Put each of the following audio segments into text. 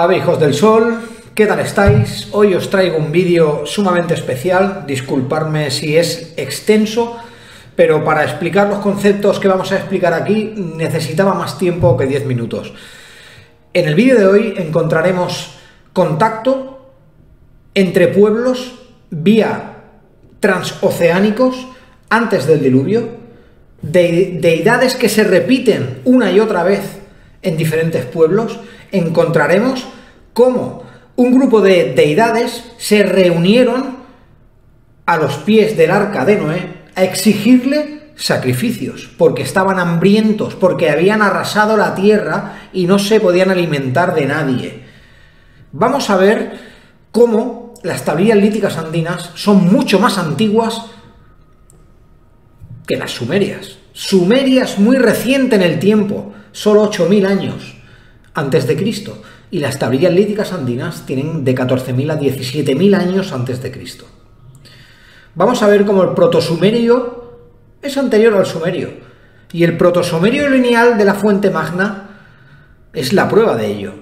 Ave hijos del sol, ¿qué tal estáis? Hoy os traigo un vídeo sumamente especial, disculparme si es extenso, pero para explicar los conceptos que vamos a explicar aquí necesitaba más tiempo que 10 minutos. En el vídeo de hoy encontraremos contacto entre pueblos vía transoceánicos antes del diluvio, de deidades que se repiten una y otra vez en diferentes pueblos, encontraremos cómo un grupo de deidades se reunieron a los pies del arca de Noé a exigirle sacrificios, porque estaban hambrientos, porque habían arrasado la tierra y no se podían alimentar de nadie. Vamos a ver cómo las tablillas líticas andinas son mucho más antiguas que las sumerias. Sumeria es muy reciente en el tiempo, solo 8.000 años antes de Cristo, y las tablillas líticas andinas tienen de 14.000 a 17.000 años antes de Cristo. Vamos a ver cómo el protosumerio es anterior al sumerio, y el protosumerio lineal de la fuente magna es la prueba de ello.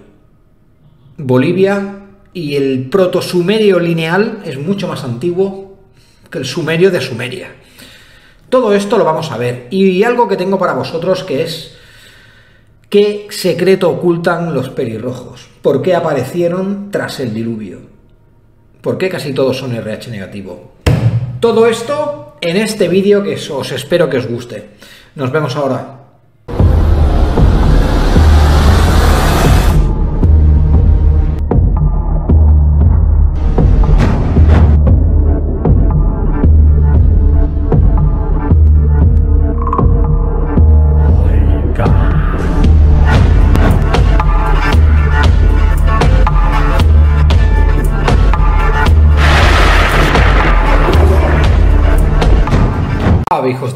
Bolivia y el protosumerio lineal es mucho más antiguo que el sumerio de Sumeria. Todo esto lo vamos a ver. Y algo que tengo para vosotros que es ¿Qué secreto ocultan los pelirrojos? ¿Por qué aparecieron tras el diluvio? ¿Por qué casi todos son RH negativo? Todo esto en este vídeo que os espero que os guste. Nos vemos ahora.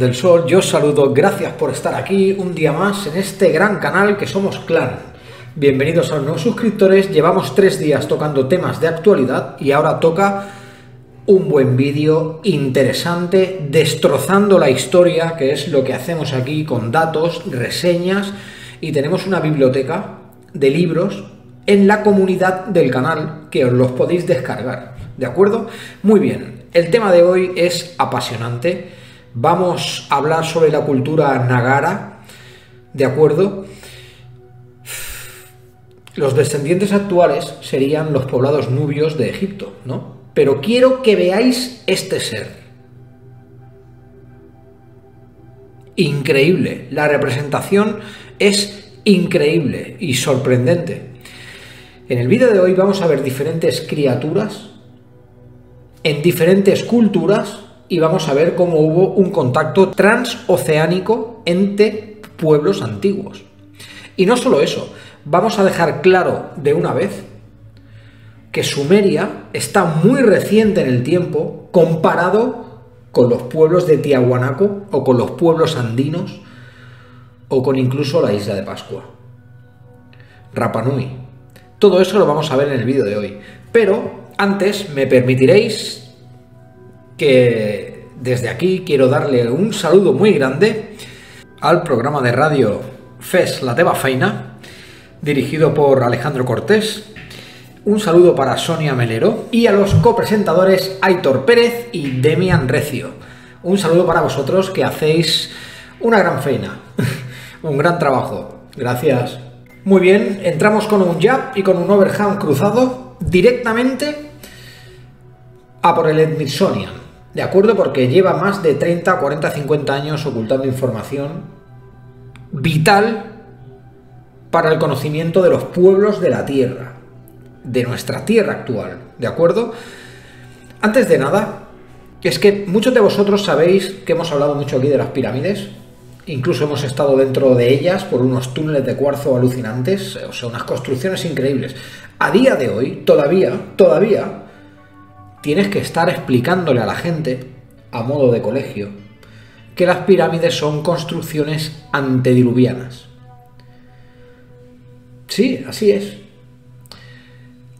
Del sol, yo os saludo, gracias por estar aquí un día más en este gran canal que somos Clan. Bienvenidos a los nuevos suscriptores, llevamos tres días tocando temas de actualidad y ahora toca un buen vídeo interesante, destrozando la historia, que es lo que hacemos aquí con datos, reseñas y tenemos una biblioteca de libros en la comunidad del canal que os los podéis descargar, ¿de acuerdo? Muy bien, el tema de hoy es apasionante Vamos a hablar sobre la cultura nagara, ¿de acuerdo? Los descendientes actuales serían los poblados nubios de Egipto, ¿no? Pero quiero que veáis este ser. Increíble. La representación es increíble y sorprendente. En el vídeo de hoy vamos a ver diferentes criaturas en diferentes culturas y vamos a ver cómo hubo un contacto transoceánico entre pueblos antiguos. Y no solo eso, vamos a dejar claro de una vez que Sumeria está muy reciente en el tiempo comparado con los pueblos de Tiahuanaco o con los pueblos andinos o con incluso la isla de Pascua. Rapanui. Todo eso lo vamos a ver en el vídeo de hoy. Pero antes me permitiréis que desde aquí quiero darle un saludo muy grande al programa de radio FES La Teba Faina, dirigido por Alejandro Cortés. Un saludo para Sonia Melero y a los copresentadores Aitor Pérez y Demian Recio. Un saludo para vosotros que hacéis una gran feina, un gran trabajo. Gracias. Muy bien, entramos con un jab y con un overhand cruzado directamente a por el Smithsonian. De acuerdo, porque lleva más de 30, 40, 50 años ocultando información vital para el conocimiento de los pueblos de la Tierra, de nuestra Tierra actual. ¿De acuerdo? Antes de nada, es que muchos de vosotros sabéis que hemos hablado mucho aquí de las pirámides, incluso hemos estado dentro de ellas por unos túneles de cuarzo alucinantes, o sea, unas construcciones increíbles. A día de hoy, todavía, todavía, tienes que estar explicándole a la gente, a modo de colegio, que las pirámides son construcciones antediluvianas. Sí, así es.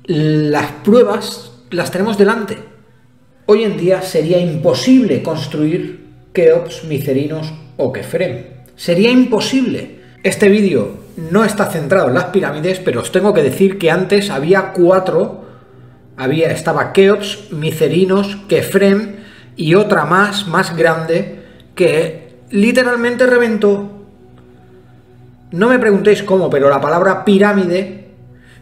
Las pruebas las tenemos delante. Hoy en día sería imposible construir Keops, Micerinos o Kefrem. Sería imposible. Este vídeo no está centrado en las pirámides, pero os tengo que decir que antes había cuatro. Había, estaba Keops, Micerinos, Kefrem y otra más, más grande, que literalmente reventó. No me preguntéis cómo, pero la palabra pirámide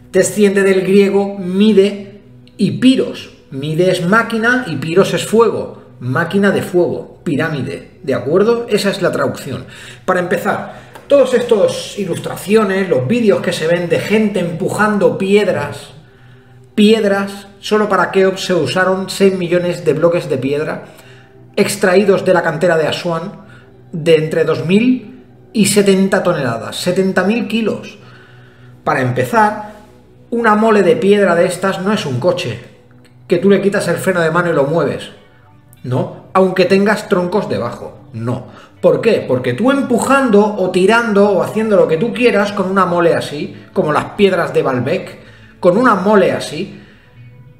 desciende del griego mide y piros. Mide es máquina y piros es fuego. Máquina de fuego, pirámide. ¿De acuerdo? Esa es la traducción. Para empezar, todas estas ilustraciones, los vídeos que se ven de gente empujando piedras, piedras, solo para que se usaron 6 millones de bloques de piedra extraídos de la cantera de Asuán de entre 2.000 y 70 toneladas, 70.000 kilos. Para empezar, una mole de piedra de estas no es un coche, que tú le quitas el freno de mano y lo mueves. No, aunque tengas troncos debajo. No. ¿Por qué? Porque tú empujando o tirando o haciendo lo que tú quieras con una mole así, como las piedras de Balbec, con una mole así,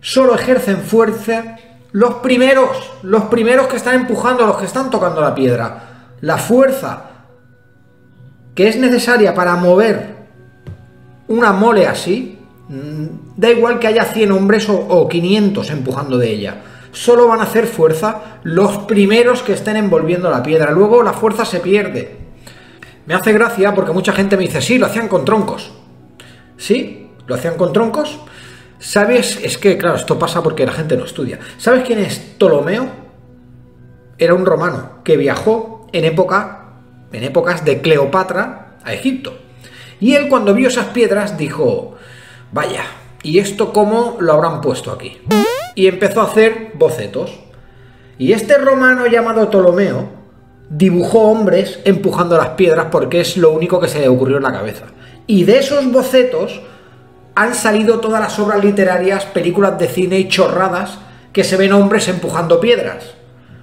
solo ejercen fuerza los primeros, los primeros que están empujando, los que están tocando la piedra. La fuerza que es necesaria para mover una mole así, mm, da igual que haya 100 hombres o, 500 empujando de ella. Solo van a hacer fuerza los primeros que estén envolviendo la piedra. Luego la fuerza se pierde. Me hace gracia porque mucha gente me dice, sí, lo hacían con troncos. ¿Sí? ¿Lo hacían con troncos? ¿Sabes? Es que, claro, esto pasa porque la gente no estudia. ¿Sabes quién es Ptolomeo? Era un romano que viajó en época, en épocas de Cleopatra a Egipto. Y él cuando vio esas piedras dijo, vaya, ¿y esto cómo lo habrán puesto aquí? Y empezó a hacer bocetos. Y este romano llamado Ptolomeo dibujó hombres empujando las piedras porque es lo único que se le ocurrió en la cabeza. Y de esos bocetos han salido todas las obras literarias, películas de cine y chorradas que se ven hombres empujando piedras.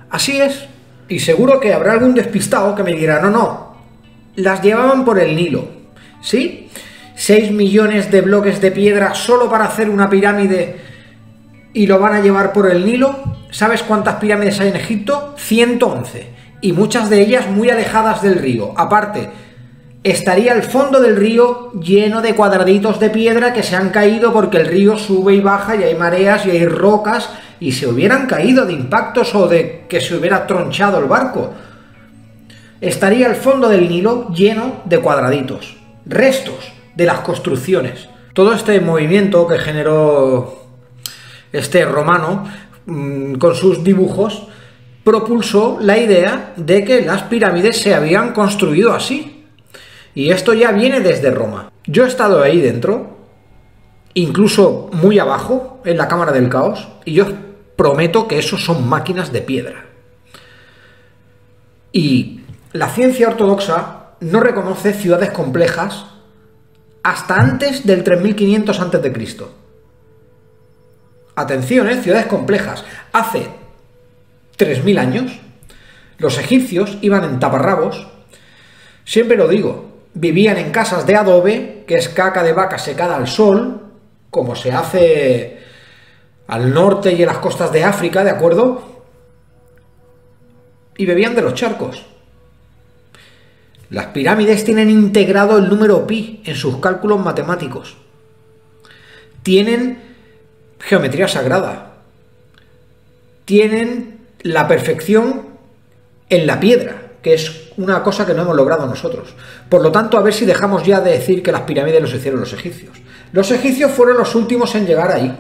Así es. Y seguro que habrá algún despistado que me dirá, no, no, las llevaban por el Nilo. ¿Sí? 6 millones de bloques de piedra solo para hacer una pirámide y lo van a llevar por el Nilo. ¿Sabes cuántas pirámides hay en Egipto? 111. Y muchas de ellas muy alejadas del río. Aparte, estaría el fondo del río lleno de cuadraditos de piedra que se han caído porque el río sube y baja y hay mareas y hay rocas y se hubieran caído de impactos o de que se hubiera tronchado el barco. Estaría el fondo del Nilo lleno de cuadraditos, restos de las construcciones. Todo este movimiento que generó este romano mm, con sus dibujos propulsó la idea de que las pirámides se habían construido así, y esto ya viene desde Roma. Yo he estado ahí dentro, incluso muy abajo, en la Cámara del Caos, y yo prometo que eso son máquinas de piedra. Y la ciencia ortodoxa no reconoce ciudades complejas hasta antes del 3500 a.C. Atención, ¿eh? ciudades complejas. Hace 3000 años, los egipcios iban en taparrabos. Siempre lo digo, vivían en casas de adobe, que es caca de vaca secada al sol, como se hace al norte y en las costas de África, ¿de acuerdo? Y bebían de los charcos. Las pirámides tienen integrado el número pi en sus cálculos matemáticos. Tienen geometría sagrada. Tienen la perfección en la piedra que es una cosa que no hemos logrado nosotros. Por lo tanto, a ver si dejamos ya de decir que las pirámides los hicieron los egipcios. Los egipcios fueron los últimos en llegar ahí.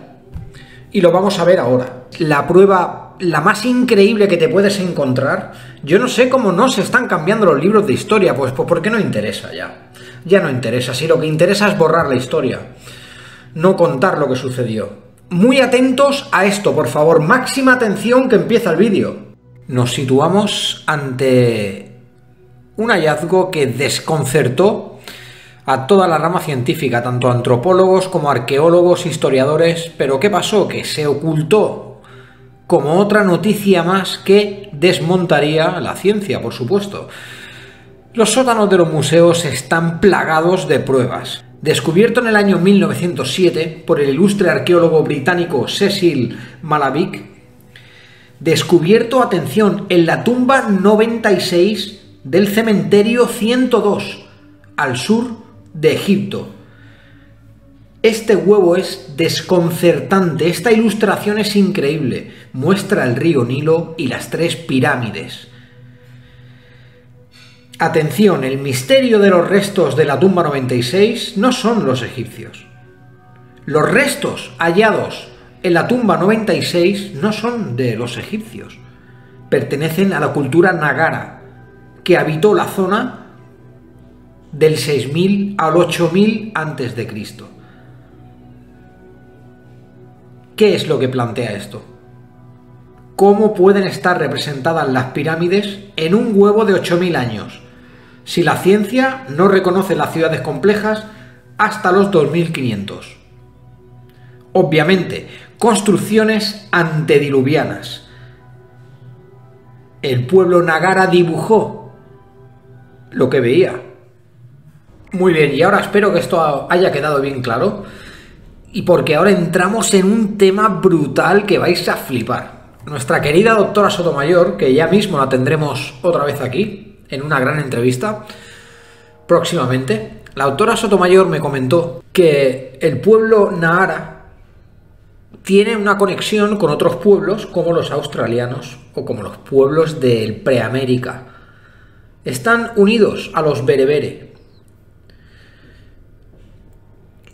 Y lo vamos a ver ahora. La prueba, la más increíble que te puedes encontrar, yo no sé cómo no se están cambiando los libros de historia, pues, pues porque no interesa ya. Ya no interesa. Si lo que interesa es borrar la historia, no contar lo que sucedió. Muy atentos a esto, por favor. Máxima atención que empieza el vídeo nos situamos ante un hallazgo que desconcertó a toda la rama científica, tanto antropólogos como arqueólogos, historiadores, pero ¿qué pasó? Que se ocultó como otra noticia más que desmontaría la ciencia, por supuesto. Los sótanos de los museos están plagados de pruebas. Descubierto en el año 1907 por el ilustre arqueólogo británico Cecil Malavik, descubierto, atención, en la tumba 96 del cementerio 102, al sur de Egipto. Este huevo es desconcertante, esta ilustración es increíble. Muestra el río Nilo y las tres pirámides. Atención, el misterio de los restos de la tumba 96 no son los egipcios. Los restos hallados en la tumba 96 no son de los egipcios. Pertenecen a la cultura nagara, que habitó la zona del 6000 al 8000 antes de Cristo. ¿Qué es lo que plantea esto? ¿Cómo pueden estar representadas las pirámides en un huevo de 8.000 años? Si la ciencia no reconoce las ciudades complejas hasta los 2500. Obviamente, construcciones antediluvianas. El pueblo Nagara dibujó lo que veía. Muy bien, y ahora espero que esto haya quedado bien claro y porque ahora entramos en un tema brutal que vais a flipar. Nuestra querida doctora Sotomayor, que ya mismo la tendremos otra vez aquí, en una gran entrevista, próximamente, la doctora Sotomayor me comentó que el pueblo Nahara tiene una conexión con otros pueblos como los australianos o como los pueblos del Preamérica. Están unidos a los berebere,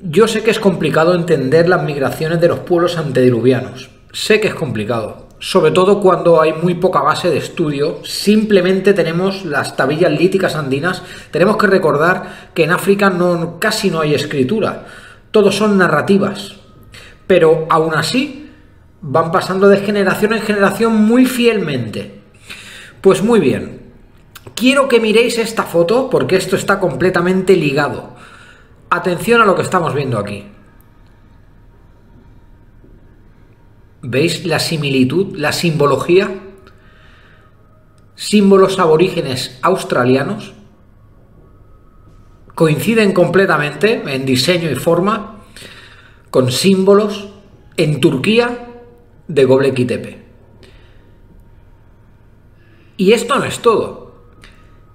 yo sé que es complicado entender las migraciones de los pueblos antediluvianos. Sé que es complicado. Sobre todo cuando hay muy poca base de estudio, simplemente tenemos las tablillas líticas andinas. Tenemos que recordar que en África no, casi no hay escritura. Todos son narrativas. Pero aún así van pasando de generación en generación muy fielmente. Pues muy bien. Quiero que miréis esta foto porque esto está completamente ligado. Atención a lo que estamos viendo aquí. ¿Veis la similitud, la simbología? Símbolos aborígenes australianos coinciden completamente en diseño y forma con símbolos en Turquía de Göbekli Tepe. Y esto no es todo.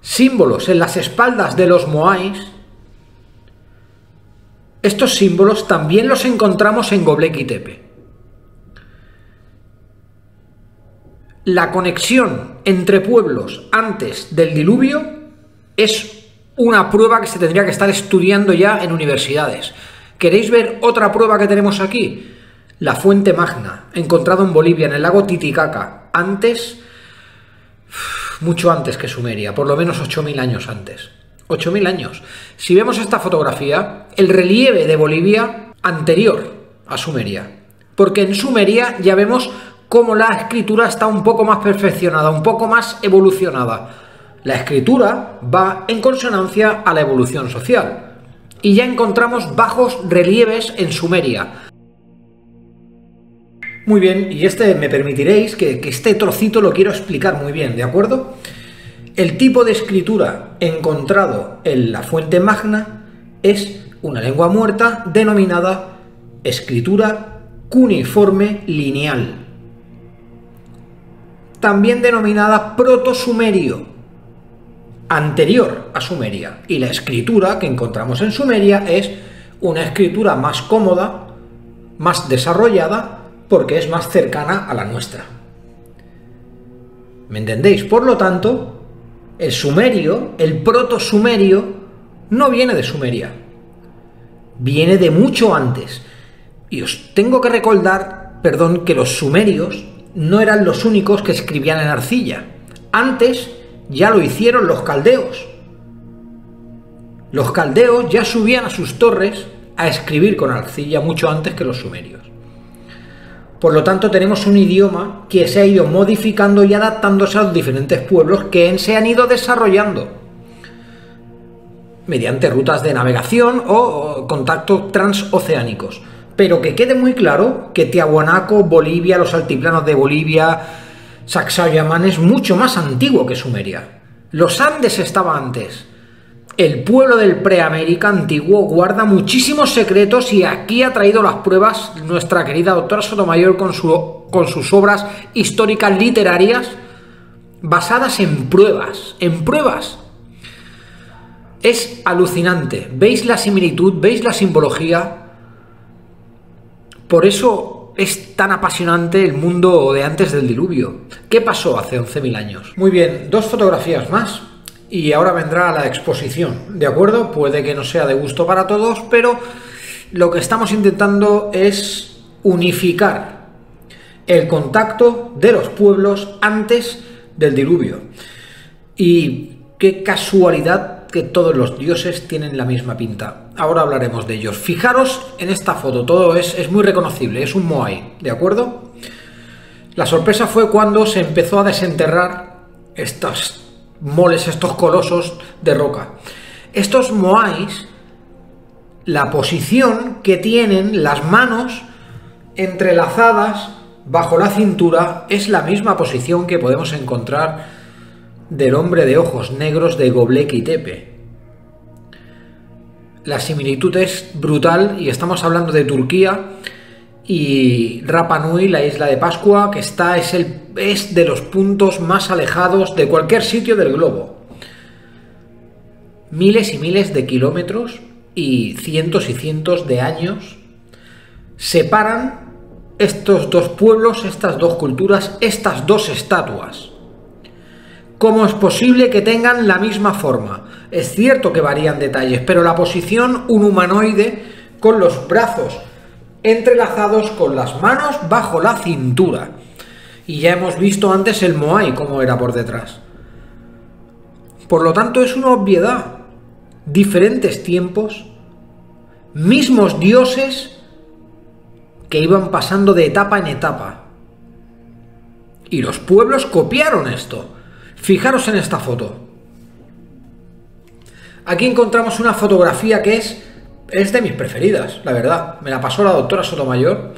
Símbolos en las espaldas de los moais estos símbolos también los encontramos en Göbekli Tepe. La conexión entre pueblos antes del diluvio es una prueba que se tendría que estar estudiando ya en universidades. ¿Queréis ver otra prueba que tenemos aquí? La fuente magna, encontrado en Bolivia, en el lago Titicaca, antes, mucho antes que Sumeria, por lo menos 8.000 años antes. 8.000 años. Si vemos esta fotografía, el relieve de Bolivia anterior a Sumeria. Porque en Sumeria ya vemos cómo la escritura está un poco más perfeccionada, un poco más evolucionada. La escritura va en consonancia a la evolución social. Y ya encontramos bajos relieves en Sumeria. Muy bien, y este me permitiréis que, este trocito lo quiero explicar muy bien, ¿de acuerdo? El tipo de escritura encontrado en la fuente magna es una lengua muerta denominada escritura cuneiforme lineal, también denominada proto-sumerio, anterior a Sumeria. Y la escritura que encontramos en Sumeria es una escritura más cómoda, más desarrollada, porque es más cercana a la nuestra. ¿Me entendéis? Por lo tanto, el sumerio, el proto-sumerio, no viene de Sumeria. Viene de mucho antes. Y os tengo que recordar, perdón, que los sumerios no eran los únicos que escribían en arcilla. Antes ya lo hicieron los caldeos. Los caldeos ya subían a sus torres a escribir con arcilla mucho antes que los sumerios. Por lo tanto, tenemos un idioma que se ha ido modificando y adaptándose a los diferentes pueblos que se han ido desarrollando mediante rutas de navegación o contactos transoceánicos. Pero que quede muy claro que Tiahuanaco, Bolivia, los altiplanos de Bolivia, Sacsayhuamán es mucho más antiguo que Sumeria. Los Andes estaba antes. El pueblo del Preamérica antiguo guarda muchísimos secretos y aquí ha traído las pruebas nuestra querida doctora Sotomayor con, su, con sus obras históricas literarias basadas en pruebas, en pruebas. Es alucinante. ¿Veis la similitud? ¿Veis la simbología? Por eso es tan apasionante el mundo de antes del diluvio. ¿Qué pasó hace 11.000 años? Muy bien, dos fotografías más y ahora vendrá la exposición, ¿de acuerdo? Puede que no sea de gusto para todos, pero lo que estamos intentando es unificar el contacto de los pueblos antes del diluvio. Y qué casualidad que todos los dioses tienen la misma pinta. Ahora hablaremos de ellos. Fijaros en esta foto, todo es, es muy reconocible, es un Moai, ¿de acuerdo? La sorpresa fue cuando se empezó a desenterrar estos moles, estos colosos de roca. Estos Moais, la posición que tienen las manos entrelazadas bajo la cintura es la misma posición que podemos encontrar del hombre de ojos negros de Göbekli Tepe. La similitud es brutal y estamos hablando de Turquía y Rapa Nui, la isla de Pascua, que está es, el, es de los puntos más alejados de cualquier sitio del globo. Miles y miles de kilómetros y cientos y cientos de años separan estos dos pueblos, estas dos culturas, estas dos estatuas. ¿Cómo es posible que tengan la misma forma? Es cierto que varían detalles, pero la posición, un humanoide con los brazos entrelazados con las manos bajo la cintura. Y ya hemos visto antes el Moai cómo era por detrás. Por lo tanto, es una obviedad. Diferentes tiempos, mismos dioses que iban pasando de etapa en etapa. Y los pueblos copiaron esto. Fijaros en esta foto. Aquí encontramos una fotografía que es, es de mis preferidas, la verdad. Me la pasó la doctora Sotomayor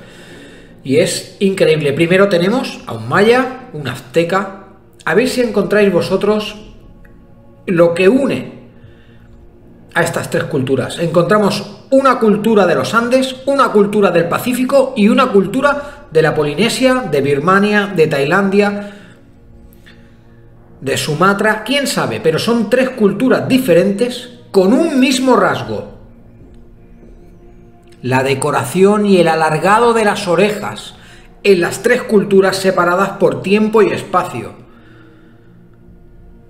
y es increíble. Primero tenemos a un maya, un azteca. A ver si encontráis vosotros lo que une a estas tres culturas. Encontramos una cultura de los Andes, una cultura del Pacífico y una cultura de la Polinesia, de Birmania, de Tailandia, de Sumatra, quién sabe, pero son tres culturas diferentes con un mismo rasgo. La decoración y el alargado de las orejas en las tres culturas separadas por tiempo y espacio.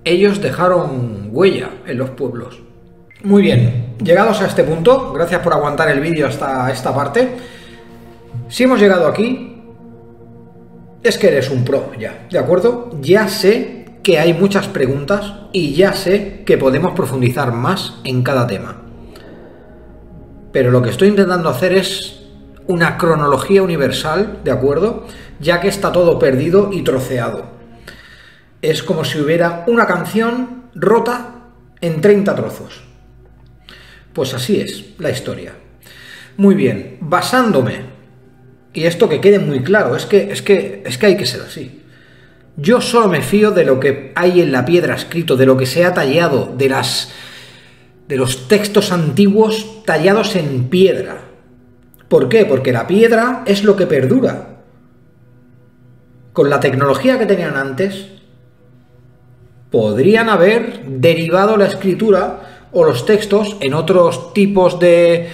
Ellos dejaron huella en los pueblos. Muy bien, llegados a este punto, gracias por aguantar el vídeo hasta esta parte. Si hemos llegado aquí, es que eres un pro ya, ¿de acuerdo? Ya sé que hay muchas preguntas y ya sé que podemos profundizar más en cada tema. Pero lo que estoy intentando hacer es una cronología universal, ¿de acuerdo? Ya que está todo perdido y troceado. Es como si hubiera una canción rota en 30 trozos. Pues así es la historia. Muy bien, basándome, y esto que quede muy claro, es que, es que, es que hay que ser así. Yo solo me fío de lo que hay en la piedra escrito, de lo que se ha tallado, de las de los textos antiguos tallados en piedra. ¿Por qué? Porque la piedra es lo que perdura. Con la tecnología que tenían antes, podrían haber derivado la escritura o los textos en otros tipos de,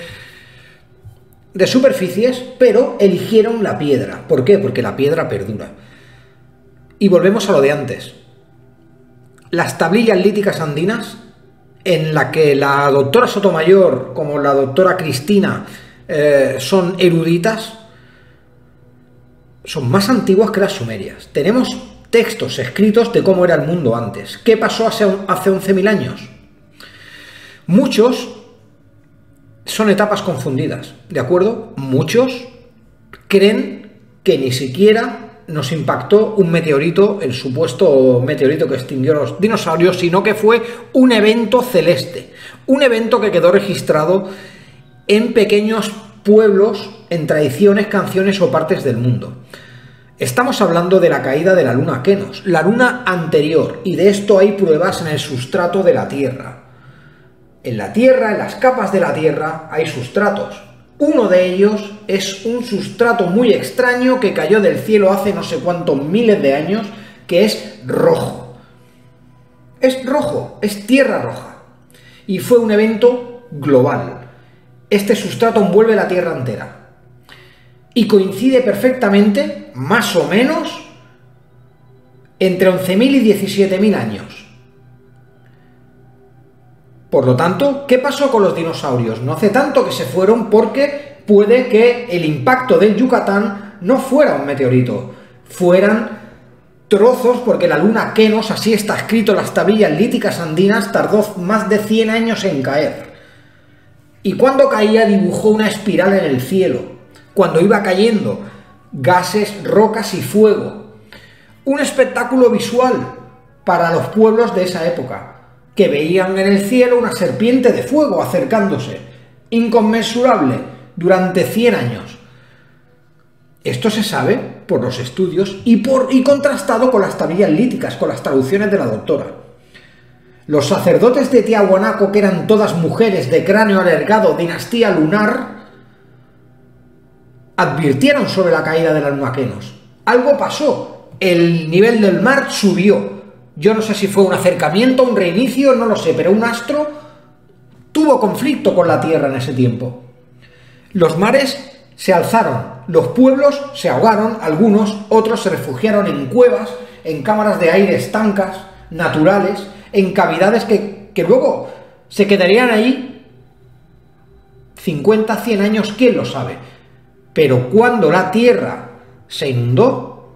de superficies, pero eligieron la piedra. ¿Por qué? Porque la piedra perdura. Y volvemos a lo de antes. Las tablillas líticas andinas, en la que la doctora Sotomayor, como la doctora Cristina, eh, son eruditas, son más antiguas que las sumerias. Tenemos textos escritos de cómo era el mundo antes. ¿Qué pasó hace, hace 11.000 años? Muchos son etapas confundidas, ¿de acuerdo? Muchos creen que ni siquiera nos impactó un meteorito, el supuesto meteorito que extinguió los dinosaurios, sino que fue un evento celeste, un evento que quedó registrado en pequeños pueblos, en tradiciones, canciones o partes del mundo. Estamos hablando de la caída de la luna Kenos, la luna anterior, y de esto hay pruebas en el sustrato de la Tierra. En la Tierra, en las capas de la Tierra, hay sustratos. Uno de ellos es un sustrato muy extraño que cayó del cielo hace no sé cuántos miles de años, que es rojo. Es rojo, es tierra roja. y fue un evento global. Este sustrato envuelve la Tierra entera y coincide perfectamente, más o menos, entre 11.000 y 17.000 años. Por lo tanto, ¿qué pasó con los dinosaurios? No hace tanto que se fueron porque puede que el impacto del Yucatán no fuera un meteorito, fueran trozos, porque la luna Kenos, así está escrito en las tablillas líticas andinas, tardó más de 100 años en caer. Y cuando caía dibujó una espiral en el cielo, cuando iba cayendo, gases, rocas y fuego. Un espectáculo visual para los pueblos de esa época, que veían en el cielo una serpiente de fuego acercándose, inconmensurable, durante 100 años. Esto se sabe por los estudios y, por, y contrastado con las tablillas líticas, con las traducciones de la doctora. Los sacerdotes de Tiahuanaco, que eran todas mujeres de cráneo alargado, dinastía lunar, advirtieron sobre la caída de las nuaquenos. Algo pasó, el nivel del mar subió. Yo no sé si fue un acercamiento, un reinicio, no lo sé, pero un astro tuvo conflicto con la Tierra en ese tiempo. Los mares se alzaron, los pueblos se ahogaron, algunos, otros se refugiaron en cuevas, en cámaras de aire estancas, naturales, en cavidades que, que luego se quedarían ahí 50, 100 años, quién lo sabe. Pero cuando la tierra se inundó,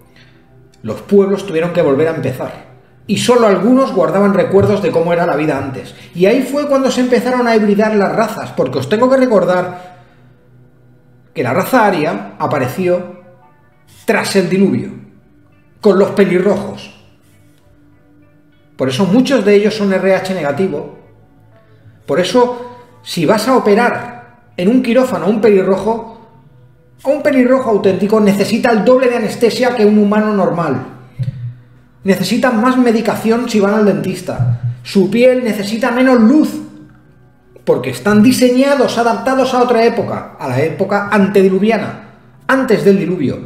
los pueblos tuvieron que volver a empezar. Y solo algunos guardaban recuerdos de cómo era la vida antes. Y ahí fue cuando se empezaron a hibridar las razas, porque os tengo que recordar que la raza aria apareció tras el diluvio, con los pelirrojos. Por eso muchos de ellos son RH negativo. Por eso, si vas a operar en un quirófano a un pelirrojo, un pelirrojo auténtico necesita el doble de anestesia que un humano normal. Necesita más medicación si van al dentista. Su piel necesita menos luz porque están diseñados, adaptados a otra época, a la época antediluviana, antes del diluvio.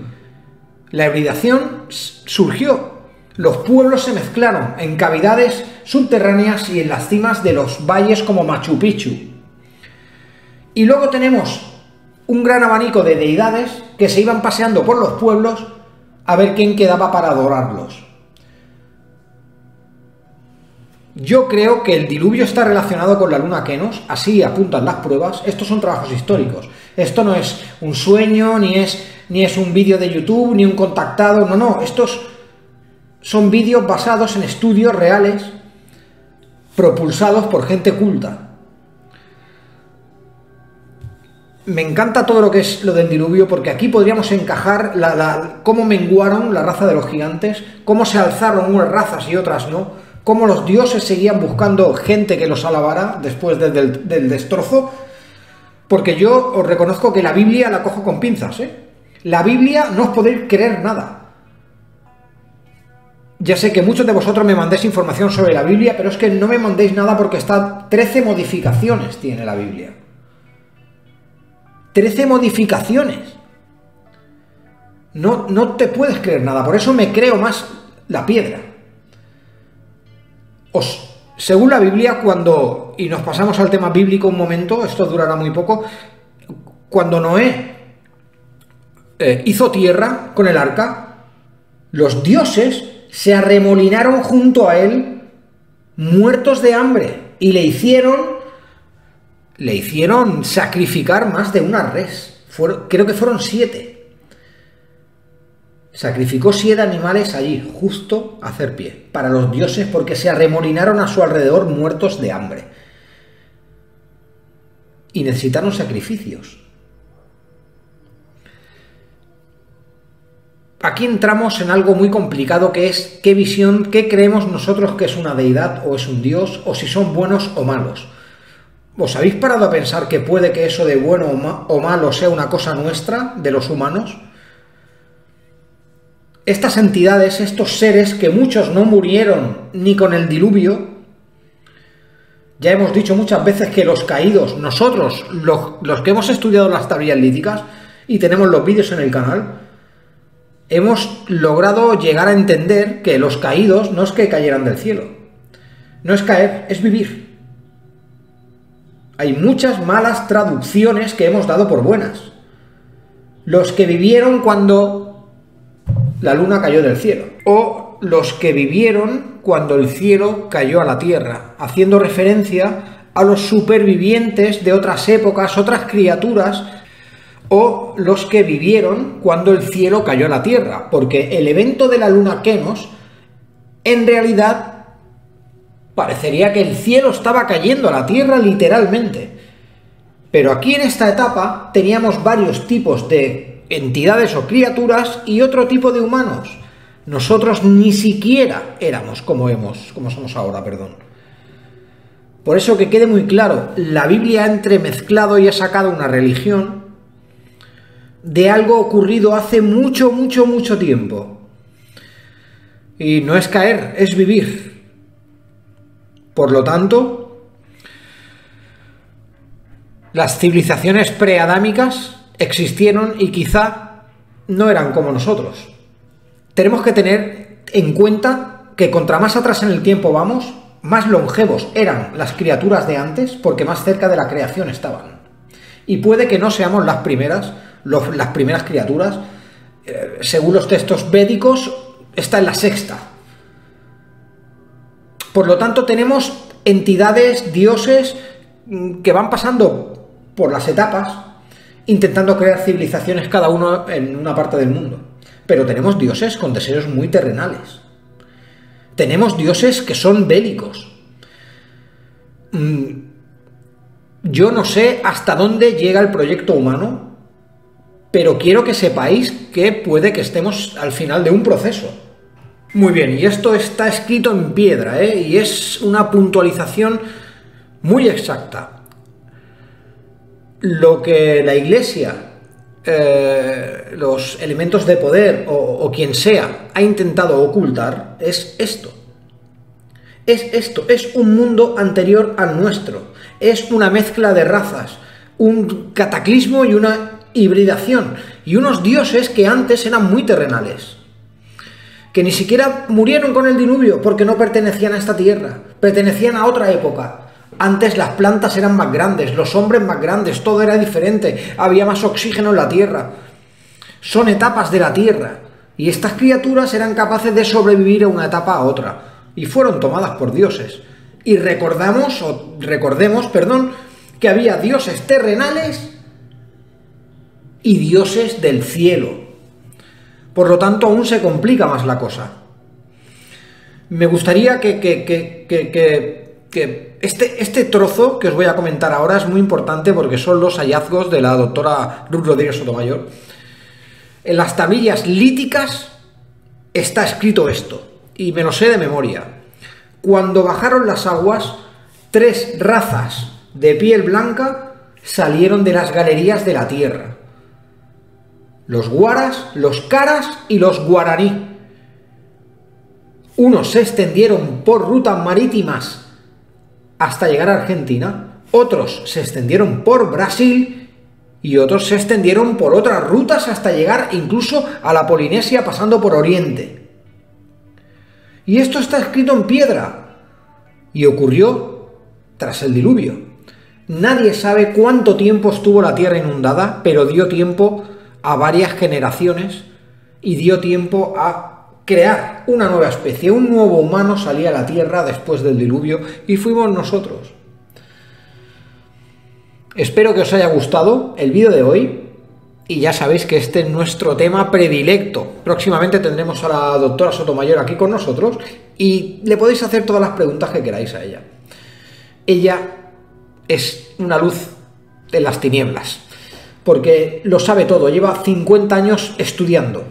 La hibridación surgió, los pueblos se mezclaron en cavidades subterráneas y en las cimas de los valles como Machu Picchu. Y luego tenemos un gran abanico de deidades que se iban paseando por los pueblos a ver quién quedaba para adorarlos. Yo creo que el diluvio está relacionado con la luna Kenos, así apuntan las pruebas. Estos son trabajos históricos. Esto no es un sueño, ni es, ni es un vídeo de YouTube, ni un contactado. No, no. Estos son vídeos basados en estudios reales, propulsados por gente culta. Me encanta todo lo que es lo del diluvio, porque aquí podríamos encajar cómo menguaron la raza de los gigantes, cómo se alzaron unas razas y otras no cómo los dioses seguían buscando gente que los alabara después del, destrozo, porque yo os reconozco que la Biblia la cojo con pinzas, ¿eh? La Biblia no os podéis creer nada. Ya sé que muchos de vosotros me mandéis información sobre la Biblia, pero es que no me mandéis nada porque está 13 modificaciones tiene la Biblia. 13 modificaciones. No, no te puedes creer nada, por eso me creo más la piedra según la Biblia, cuando, y nos pasamos al tema bíblico un momento, esto durará muy poco, cuando Noé eh, hizo tierra con el arca, los dioses se arremolinaron junto a él, muertos de hambre, y le hicieron, le hicieron sacrificar más de una res. creo que fueron siete. Sacrificó siete animales allí, justo a hacer pie, para los dioses porque se arremolinaron a su alrededor muertos de hambre. Y necesitaron sacrificios. Aquí entramos en algo muy complicado que es qué visión, qué creemos nosotros que es una deidad o es un dios, o si son buenos o malos. ¿Os habéis parado a pensar que puede que eso de bueno o malo sea una cosa nuestra, de los humanos? Estas entidades, estos seres que muchos no murieron ni con el diluvio, ya hemos dicho muchas veces que los caídos, nosotros, los, que hemos estudiado las tablillas líticas y tenemos los vídeos en el canal, hemos logrado llegar a entender que los caídos no es que cayeran del cielo, no es caer, es vivir. Hay muchas malas traducciones que hemos dado por buenas. Los que vivieron cuando la luna cayó del cielo. O los que vivieron cuando el cielo cayó a la tierra, haciendo referencia a los supervivientes de otras épocas, otras criaturas, o los que vivieron cuando el cielo cayó a la tierra, porque el evento de la luna Kenos, en realidad, parecería que el cielo estaba cayendo a la tierra literalmente. Pero aquí en esta etapa teníamos varios tipos de entidades o criaturas y otro tipo de humanos. Nosotros ni siquiera éramos como hemos, como somos ahora, perdón. Por eso que quede muy claro, la Biblia ha entremezclado y ha sacado una religión de algo ocurrido hace mucho, mucho, mucho tiempo. Y no es caer, es vivir. Por lo tanto, las civilizaciones preadámicas existieron y quizá no eran como nosotros. Tenemos que tener en cuenta que contra más atrás en el tiempo vamos, más longevos eran las criaturas de antes porque más cerca de la creación estaban. Y puede que no seamos las primeras, las primeras criaturas. Eh, según los textos védicos, está en la sexta. Por lo tanto, tenemos entidades, dioses, mm, que van pasando por las etapas, intentando crear civilizaciones cada uno en una parte del mundo. Pero tenemos dioses con deseos muy terrenales. Tenemos dioses que son bélicos. Mm, yo no sé hasta dónde llega el proyecto humano, pero quiero que sepáis que puede que estemos al final de un proceso. Muy bien, y esto está escrito en piedra, ¿eh? y es una puntualización muy exacta. Lo que la Iglesia eh, los elementos de poder o, quien sea ha intentado ocultar es esto. Es esto, es un mundo anterior al nuestro. Es una mezcla de razas, un cataclismo y una hibridación. Y unos dioses que antes eran muy terrenales. Que ni siquiera murieron con el diluvio porque no pertenecían a esta tierra. Pertenecían a otra época. Antes las plantas eran más grandes, los hombres más grandes, todo era diferente, había más oxígeno en la tierra. Son etapas de la tierra. Y estas criaturas eran capaces de sobrevivir a una etapa a otra. Y fueron tomadas por dioses. Y recordamos, o recordemos, perdón, que había dioses terrenales y dioses del cielo. Por lo tanto, aún se complica más la cosa. Me gustaría que, que, que, que este, este, trozo que os voy a comentar ahora es muy importante porque son los hallazgos de la doctora Ruth Rodríguez Sotomayor. En las tablillas líticas está escrito esto, y me lo sé de memoria. Cuando bajaron las aguas, tres razas de piel blanca salieron de las galerías de la tierra. Los guaras, los caras y los guaraní. Unos se extendieron por rutas marítimas hasta llegar a Argentina, otros se extendieron por Brasil y otros se extendieron por otras rutas hasta llegar incluso a la Polinesia pasando por Oriente. Y esto está escrito en piedra y ocurrió tras el diluvio. Nadie sabe cuánto tiempo estuvo la tierra inundada, pero dio tiempo a varias generaciones y dio tiempo a crear una nueva especie, un nuevo humano salía a la Tierra después del diluvio y fuimos nosotros. Espero que os haya gustado el vídeo de hoy y ya sabéis que este es nuestro tema predilecto. Próximamente tendremos a la doctora Sotomayor aquí con nosotros y le podéis hacer todas las preguntas que queráis a ella. Ella es una luz de las tinieblas, porque lo sabe todo, lleva 50 años estudiando,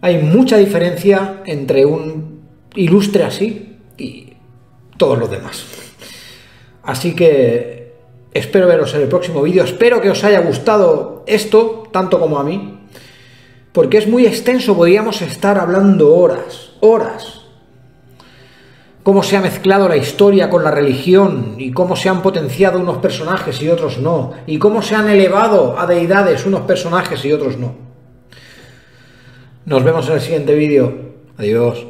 hay mucha diferencia entre un ilustre así y todos los demás. Así que espero veros en el próximo vídeo. Espero que os haya gustado esto, tanto como a mí. Porque es muy extenso, podríamos estar hablando horas, horas. Cómo se ha mezclado la historia con la religión y cómo se han potenciado unos personajes y otros no. Y cómo se han elevado a deidades unos personajes y otros no. Nos vemos en el siguiente vídeo. Adiós.